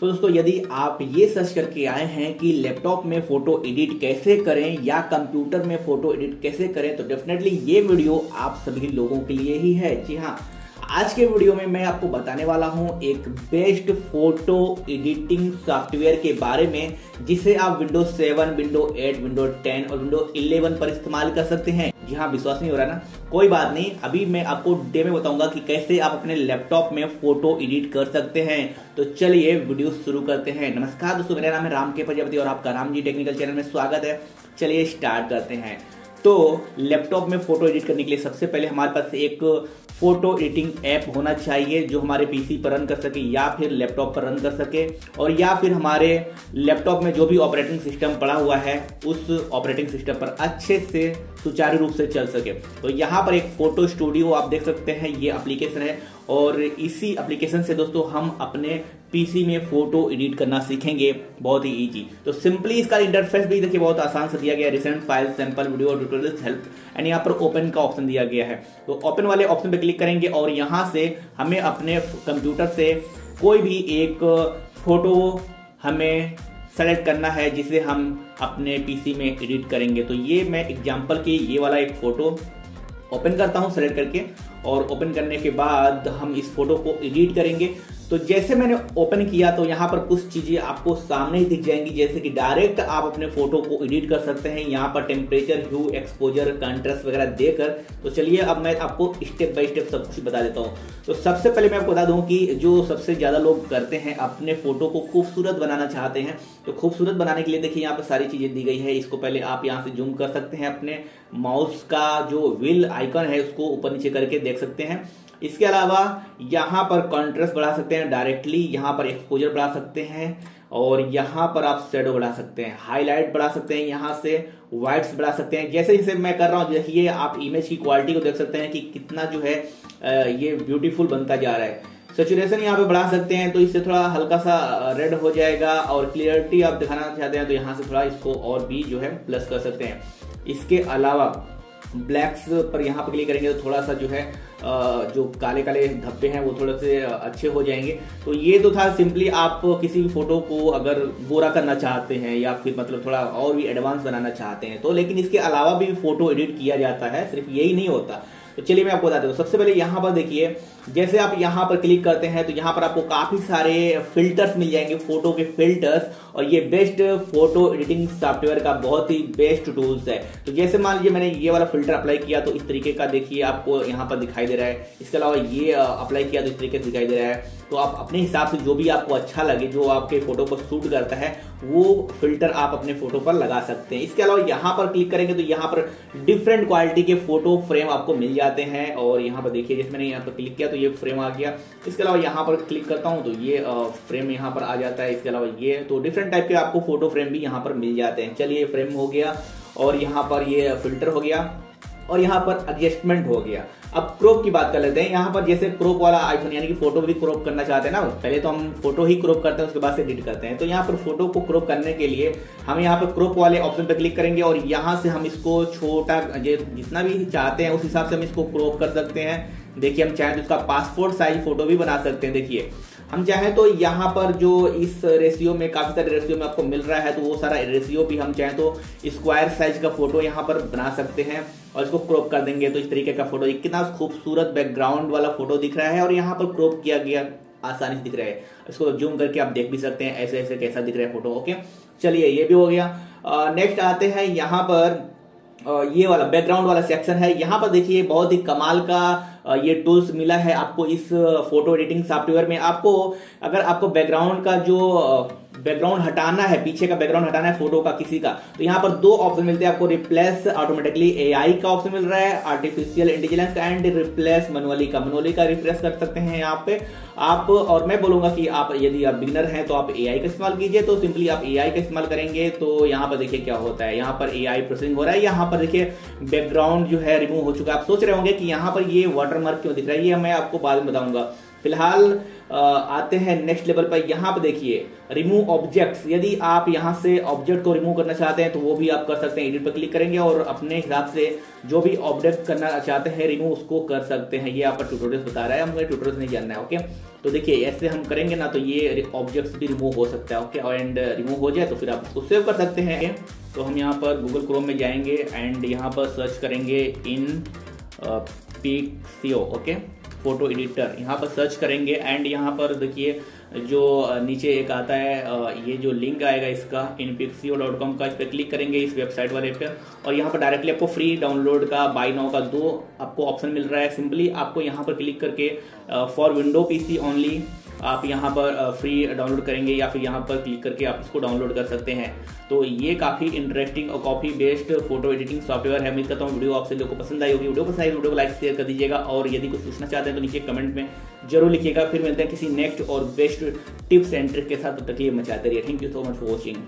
तो दोस्तों, यदि आप ये सर्च करके आए हैं कि लैपटॉप में फ़ोटो एडिट कैसे करें या कंप्यूटर में फ़ोटो एडिट कैसे करें तो डेफिनेटली ये वीडियो आप सभी लोगों के लिए ही है। जी हाँ आज के वीडियो में मैं आपको बताने वाला हूँ एक बेस्ट फ़ोटो एडिटिंग सॉफ्टवेयर के बारे में जिसे आप विंडो 7, विंडो 8, विंडो 10 और विंडो 11 पर इस्तेमाल कर सकते हैं। जी हाँ विश्वास नहीं हो रहा ना? कोई बात नहीं अभी मैं आपको डे में बताऊँगा कि कैसे आप अपने लैपटॉप में फ़ोटो एडिट कर सकते हैं। तो चलिए वीडियो शुरू करते हैं। नमस्कार दोस्तों मेरा नाम है राम के प्रजापति और आपका राम जी टेक्निकल चैनल में स्वागत है। चलिए स्टार्ट करते हैं। तो लैपटॉप में फ़ोटो एडिट करने के लिए सबसे पहले हमारे पास एक फ़ोटो एडिटिंग ऐप होना चाहिए जो हमारे पीसी पर रन कर सके या फिर लैपटॉप पर रन कर सके और या फिर हमारे लैपटॉप में जो भी ऑपरेटिंग सिस्टम पड़ा हुआ है, उस ऑपरेटिंग सिस्टम पर अच्छे से सुचारू रूप से चल सके। तो यहाँ पर एक फ़ोटो स्टूडियो आप देख सकते हैं, ये अप्लीकेशन है और इसी एप्लीकेशन से दोस्तों हम अपने पीसी में फ़ोटो एडिट करना सीखेंगे, बहुत ही इजी तो सिंपली इसका इंटरफेस भी देखिए, बहुत आसान से दिया गया recent file sample video tutorial help and यहाँ पर ओपन का ऑप्शन दिया गया है। तो ओपन वाले ऑप्शन पर क्लिक करेंगे और यहाँ से हमें अपने कंप्यूटर से कोई भी एक फ़ोटो हमें सेलेक्ट करना है, जिसे हम अपने पीसी में एडिट करेंगे। तो ये मैं एग्जांपल की ये वाला एक फ़ोटो ओपन करता हूँ सेलेक्ट करके और ओपन करने के बाद हम इस फ़ोटो को एडिट करेंगे। तो जैसे मैंने ओपन किया तो यहाँ पर कुछ चीज़ें आपको सामने ही दिख जाएँगी। जैसे कि डायरेक्ट आप अपने फ़ोटो को एडिट कर सकते हैं। यहाँ पर टेम्परेचर ह्यू एक्सपोजर कंट्रास्ट वगैरह देकर। तो चलिए अब मैं आपको स्टेप बाय स्टेप सब कुछ बता देता हूँ। तो सबसे पहले मैं आपको बता दूँ कि जो सबसे ज़्यादा लोग करते हैं, अपने फ़ोटो को खूबसूरत बनाना चाहते हैं तो खूबसूरत बनाने के लिए देखिए यहाँ पर सारी चीज़ें दी गई है। इसको पहले आप यहाँ से जूम कर सकते हैं। अपने माउस का जो व्हील आइकन है, उसको ऊपर नीचे करके देख सकते हैं। इसके अलावा यहाँ पर कॉन्ट्रास्ट बढ़ा सकते हैं डायरेक्टली यहाँ पर एक्सपोजर बढ़ा सकते हैं और यहाँ पर आप शेडो बढ़ा सकते हैं हाईलाइट बढ़ा सकते हैं, यहाँ से वाइट्स बढ़ा सकते हैं। जैसे जैसे मैं कर रहा हूँ देखिए आप इमेज की क्वालिटी को देख सकते हैं कि कितना जो है ये ब्यूटीफुल बनता जा रहा है। सेचुरेशन यहाँ पे बढ़ा सकते हैं तो इससे थोड़ा हल्का सा रेड हो जाएगा और क्लियरिटी आप दिखाना चाहते हैं तो यहाँ से थोड़ा इसको और भी जो है प्लस कर सकते हैं। इसके अलावा ब्लैक्स पर यहाँ पर क्लिक करेंगे तो थोड़ा सा जो है जो काले काले धब्बे हैं वो थोड़े से अच्छे हो जाएँगे। तो ये तो था सिंपली आप किसी भी फ़ोटो को अगर गोरा करना चाहते हैं या फिर मतलब थोड़ा और भी एडवांस बनाना चाहते हैं तो लेकिन इसके अलावा भी फ़ोटो एडिट किया जाता है, सिर्फ़ यही नहीं होता। तो चलिए मैं आपको बता दूँ सबसे पहले यहाँ पर देखिए, जैसे आप यहाँ पर क्लिक करते हैं तो यहाँ पर आपको काफ़ी सारे फिल्टर्स मिल जाएँगे फ़ोटो के फिल्टर्स और ये बेस्ट फ़ोटो एडिटिंग सॉफ्टवेयर का बहुत ही बेस्ट टूल्स है। तो जैसे मान लीजिए मैंने ये वाला फ़िल्टर अप्लाई किया तो इस तरीके का देखिए आपको यहाँ पर दिखाई दे रहा है। इसके अलावा ये अप्लाई किया तो इस तरीके से दिखाई दे रहा है। तो आप अपने हिसाब से जो भी आपको अच्छा लगे, जो आपके फ़ोटो को सूट करता है वो फ़िल्टर आप अपने फ़ोटो पर लगा सकते हैं। इसके अलावा यहाँ पर क्लिक करेंगे तो यहाँ पर डिफरेंट क्वालिटी के फ़ोटो फ्रेम आपको मिल जाते हैं। और यहाँ पर देखिए, जैसे मैंने यहाँ पर क्लिक किया तो ये फ्रेम आ गया। इसके अलावा यहाँ पर क्लिक करता हूँ तो ये फ्रेम यहाँ पर आ जाता है। इसके अलावा ये तो डिफरेंट टाइप के आपको फ़ोटो फ्रेम भी यहाँ पर मिल जाते हैं। चलिए फ्रेम हो गया और यहाँ पर ये फ़िल्टर हो गया। और यहाँ पर एडजस्टमेंट हो गया। अब क्रोप की बात कर लेते हैं। यहाँ पर जैसे क्रोप वाला आइफोन यानी कि फ़ोटो भी क्रोप करना चाहते हैं ना, पहले तो हम फ़ोटो ही क्रोप करते हैं, उसके बाद से एडिट करते हैं। तो यहाँ पर फ़ोटो को क्रोप करने के लिए हम यहाँ पर क्रोप वाले ऑप्शन पर क्लिक करेंगे और यहाँ से हम इसको छोटा जितना भी चाहते हैं, उस हिसाब से हम इसको क्रोप कर सकते हैं। देखिए, हम चाहें तो उसका पासपोर्ट साइज़ फ़ोटो भी बना सकते हैं। देखिए हम चाहें तो यहाँ पर जो इस रेशियो में, काफ़ी सारे रेशियो में आपको मिल रहा है तो वो सारा रेशियो भी हम चाहें तो स्क्वायर साइज़ का फ़ोटो यहाँ पर बना सकते हैं और इसको क्रॉप कर देंगे। तो इस तरीके का फ़ोटो कितना खूबसूरत बैकग्राउंड वाला फ़ोटो दिख रहा है और यहाँ पर क्रॉप किया गया, आसानी से दिख रहा है। इसको जूम करके आप देख भी सकते हैं ऐसे ऐसे कैसा दिख रहा है फ़ोटो ओके चलिए, ये भी हो गया। नेक्स्ट आते हैं यहाँ पर। ये वाला बैकग्राउंड वाला सेक्शन है। यहाँ पर देखिए, बहुत ही कमाल का ये टूल्स मिला है आपको इस फ़ोटो एडिटिंग सॉफ्टवेयर में। आपको, अगर आपको बैकग्राउंड का जो बैकग्राउंड हटाना है, पीछे का बैकग्राउंड हटाना है फ़ोटो का, किसी का। तो यहाँ पर दो ऑप्शन मिलते हैं आपको रिप्लेस ऑटोमेटिकली एआई का ऑप्शन मिल रहा है आर्टिफिशियल इंटेलिजेंस का एंड रिप्लेस मनुअली का। मनुअली का रिप्लेस कर सकते हैं यहाँ पे। आप, और मैं बोलूँगा कि आप, यदि आप बिगनर हैं तो आप एआई का इस्तेमाल कीजिए तो सिंपली आप एआई का इस्तेमाल करेंगे तो यहाँ पर देखिए क्या होता है। यहाँ पर एआई प्रोसेसिंग हो रहा है, यहाँ पर देखिए बैकग्राउंड जो है रिमूव हो चुका है। आप सोच रहे होंगे कि यहाँ पर ये वाटर मार्क क्यों दिख रहा है, ये मैं आपको बाद में बताऊँगा। फ़िलहाल आते हैं नेक्स्ट लेवल पर। यहाँ पर देखिए रिमूव ऑब्जेक्ट्स यदि आप यहाँ से ऑब्जेक्ट को रिमूव करना चाहते हैं तो वो भी आप कर सकते हैं। एडिट पर क्लिक करेंगे और अपने हिसाब से जो भी ऑब्जेक्ट करना चाहते हैं रिमूव उसको कर सकते हैं। ये आपका ट्यूटोरियल बता रहा है। हमें ट्यूटोरियल नहीं जानना है ओके तो देखिए, ऐसे हम करेंगे ना तो ये ऑब्जेक्ट्स भी रिमूव हो सकता है ओके एंड रिमूव हो जाए तो फिर आप उसको सेव कर सकते हैं तो हम यहाँ पर गूगल क्रोम में जाएँगे एंड यहाँ पर सर्च करेंगे इन पीक्सियो ओके फ़ोटो एडिटर यहाँ पर सर्च करेंगे एंड यहाँ पर देखिए जो नीचे एक आता है ये जो लिंक आएगा इसका इनपिक्सियो डॉट कॉम का, इस पर क्लिक करेंगे इस वेबसाइट वाले पे। और यहाँ पर डायरेक्टली आपको फ्री डाउनलोड का बाई नाउ का दो आपको ऑप्शन मिल रहा है। सिंपली आपको यहाँ पर क्लिक करके फॉर विंडो पीसी ओनली आप यहाँ पर फ्री डाउनलोड करेंगे या फिर यहाँ पर क्लिक करके आप इसको डाउनलोड कर सकते हैं। तो ये काफ़ी इंटरेस्टिंग और copy based photo editing software है। उम्मीद करता हूँ वीडियो आपसे लोगों को पसंद आई होगी। वीडियो पसंद आई वीडियो को लाइक शेयर कर दीजिएगा। और यदि कुछ पूछना चाहते हैं तो नीचे कमेंट में ज़रूर लिखिएगा। फिर मिलते हैं किसी नेक्स्ट और बेस्ट टिप्स एंड ट्रिक के साथ तब तक लिए मचाते रहिए। Thank you so much for watching